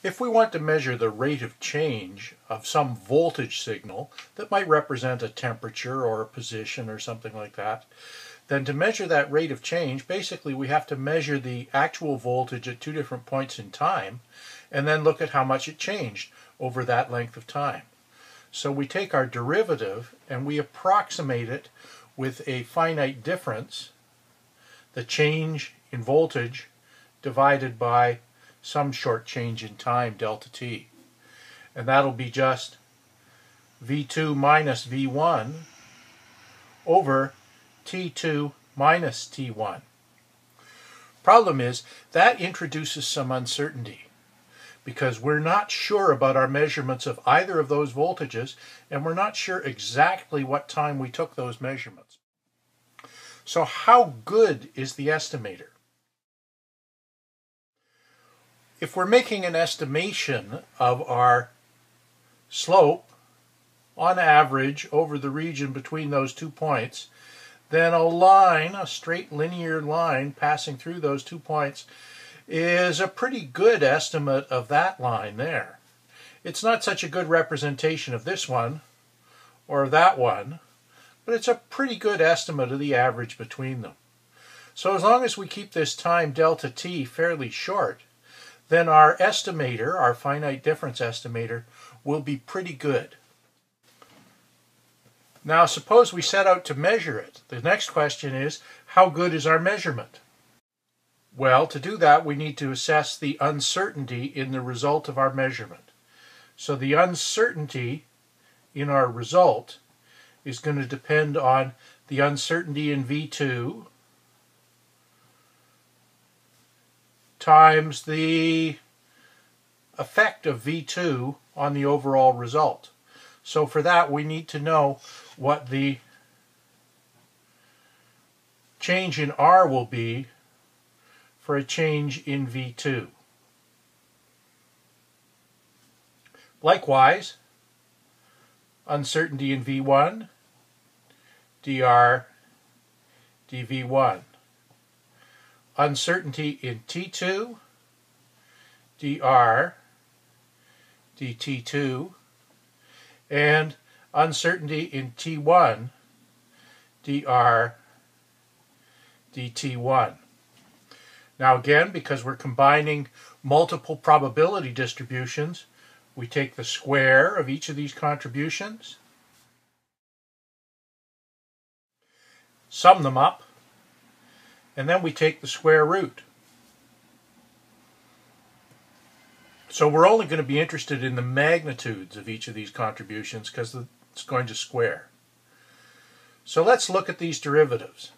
If we want to measure the rate of change of some voltage signal that might represent a temperature or a position or something like that, then to measure that rate of change, basically we have to measure the actual voltage at two different points in time and then look at how much it changed over that length of time. So we take our derivative and we approximate it with a finite difference, the change in voltage divided by some short change in time, delta t. And that'll be just V2 minus V1 over T2 minus T1. Problem is, that introduces some uncertainty because we're not sure about our measurements of either of those voltages and we're not sure exactly what time we took those measurements. So how good is the estimator? If we're making an estimation of our slope on average over the region between those two points, then a line, a straight linear line passing through those two points is a pretty good estimate of that line there. It's not such a good representation of this one or that one, but it's a pretty good estimate of the average between them. So as long as we keep this time delta t fairly short, then our estimator, our finite difference estimator, will be pretty good. Now suppose we set out to measure it. The next question is, how good is our measurement? Well, to do that we need to assess the uncertainty in the result of our measurement. So the uncertainty in our result is going to depend on the uncertainty in V2 times the effect of V2 on the overall result. So for that we need to know what the change in R will be for a change in V2. Likewise, uncertainty in V1, dr dV1 uncertainty in T2, dr, dt2, and uncertainty in T1, dr, dt1. Now again, because we're combining multiple probability distributions, we take the square of each of these contributions, sum them up, and then we take the square root. So we're only going to be interested in the magnitudes of each of these contributions because it's going to square. So let's look at these derivatives.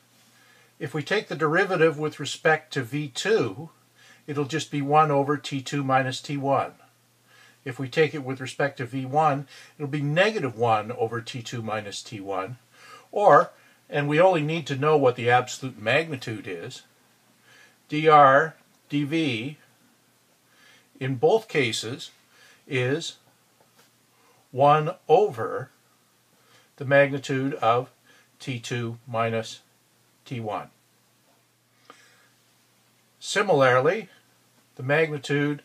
If we take the derivative with respect to v2, it'll just be 1 over t2 minus t1. If we take it with respect to v1, it'll be negative 1 over t2 minus t1. Or and we only need to know what the absolute magnitude is, dr dv in both cases is 1 over the magnitude of t2 minus t1. Similarly, the magnitude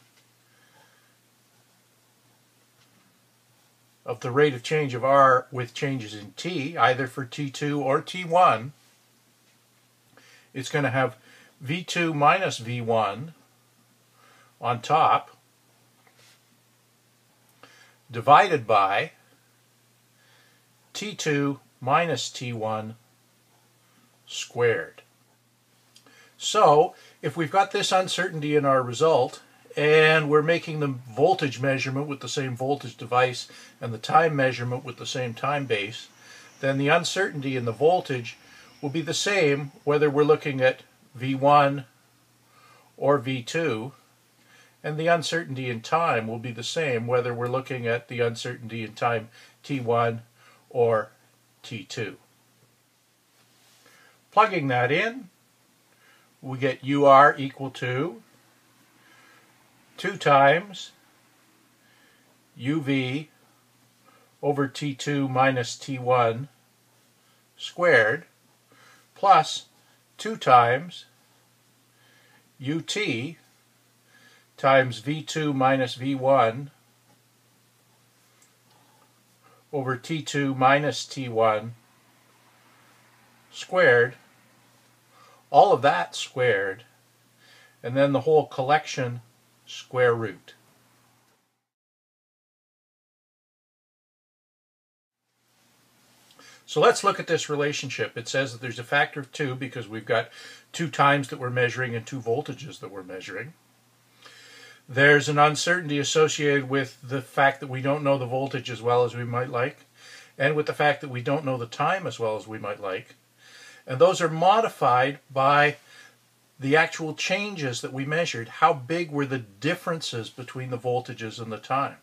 of the rate of change of R with changes in T, either for T2 or T1, it's going to have V2 minus V1 on top divided by T2 minus T1 squared. So, if we've got this uncertainty in our result, and we're making the voltage measurement with the same voltage device and the time measurement with the same time base, then the uncertainty in the voltage will be the same whether we're looking at V1 or V2, and the uncertainty in time will be the same whether we're looking at the uncertainty in time T1 or T2. Plugging that in, we get UR equal to 2 times uv over t2 minus t1 squared plus 2 times ut times V2 minus V1 over T2 minus T1 squared, all of that squared, and then the whole collection square root. So let's look at this relationship. It says that there's a factor of 2 because we've got two times that we're measuring and two voltages that we're measuring. There's an uncertainty associated with the fact that we don't know the voltage as well as we might like, and with the fact that we don't know the time as well as we might like. And those are modified by the actual changes that we measured. How big were the differences between the voltages and the time?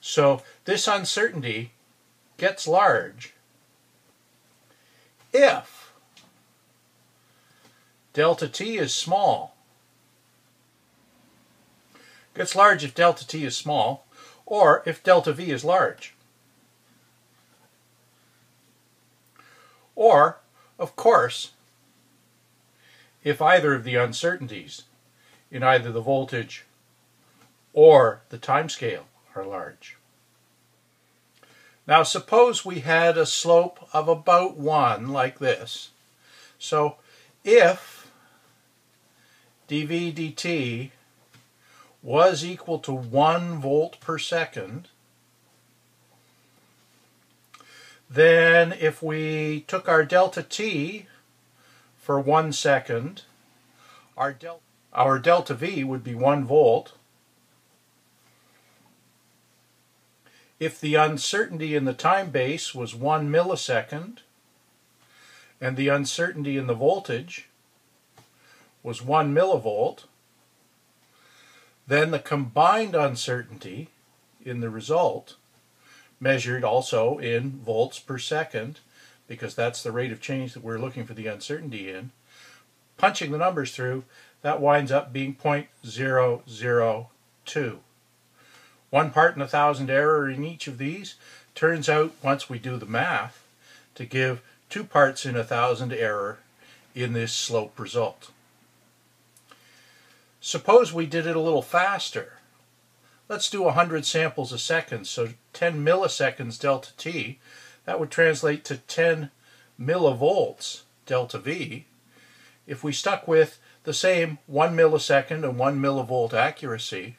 So this uncertainty gets large if delta t is small. Gets large if delta t is small, or if delta v is large. Or, of course, if either of the uncertainties in either the voltage or the time scale are large. Now suppose we had a slope of about 1 like this. So if dV dt was equal to 1 volt per second, then if we took our delta t for 1 second, our, del our delta v would be 1 volt. if the uncertainty in the time base was 1 millisecond and the uncertainty in the voltage was 1 millivolt, then the combined uncertainty in the result, measured also in volts per second, because that's the rate of change that we're looking for the uncertainty in, punching the numbers through, that winds up being 0.002 one part in a thousand error in each of these turns out, once we do the math, to give two parts in a thousand error in this slope result. Suppose we did it a little faster. Let's do 100 samples a second, so 10 milliseconds delta t. That would translate to 10 millivolts delta V. If we stuck with the same 1 millisecond and 1 millivolt accuracy,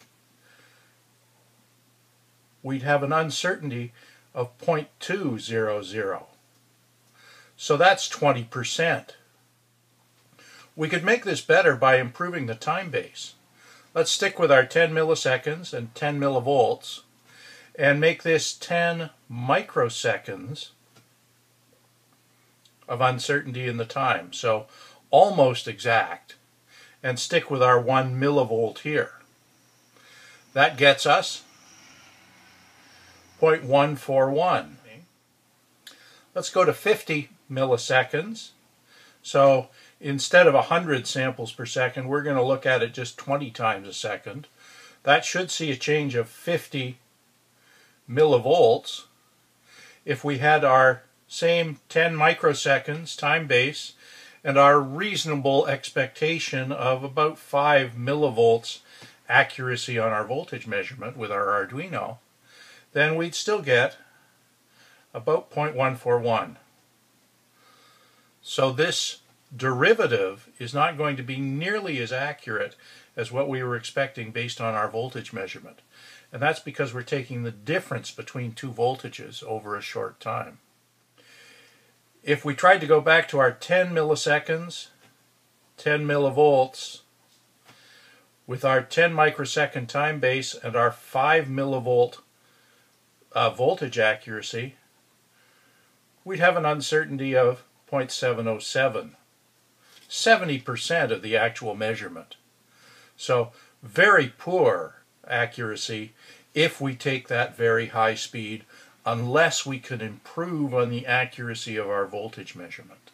we'd have an uncertainty of 0.200. So that's 20%. We could make this better by improving the time base. Let's stick with our 10 milliseconds and 10 millivolts and make this 10 microseconds of uncertainty in the time. So almost exact. And stick with our 1 millivolt here. That gets us 0.141. Let's go to 50 milliseconds. So instead of 100 samples per second, we're going to look at it just 20 times a second. That should see a change of 50 millivolts. If we had our same 10 microseconds time base and our reasonable expectation of about 5 millivolts accuracy on our voltage measurement with our Arduino, then we'd still get about 0.141. So this derivative is not going to be nearly as accurate as what we were expecting based on our voltage measurement. And that's because we're taking the difference between two voltages over a short time. If we tried to go back to our 10 milliseconds, 10 millivolts, with our 10 microsecond time base and our 5 millivolt uh, voltage accuracy, we'd have an uncertainty of 0.707, 70% of the actual measurement. So very poor accuracy if we take that very high speed unless we can improve on the accuracy of our voltage measurement.